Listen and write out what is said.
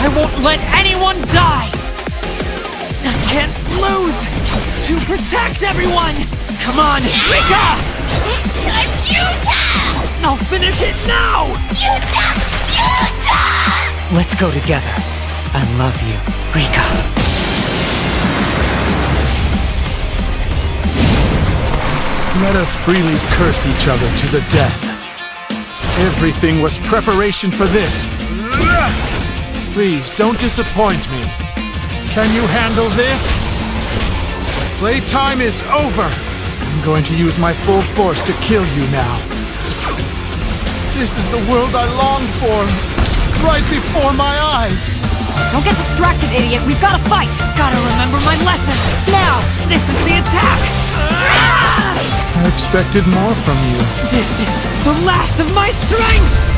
I won't let anyone die! I can't lose! To protect everyone! Come on, Rika! It's Yuta! I'll finish it now! Yuta! Yuta! Let's go together. I love you, Rika. Let us freely curse each other to the death. Everything was preparation for this. Please, don't disappoint me. Can you handle this? Playtime is over. I'm going to use my full force to kill you now. This is the world I longed for. Right before my eyes. Don't get distracted, idiot. We've got to fight. Gotta remember my lessons. Now, this is expected more from you. This is the last of my strength!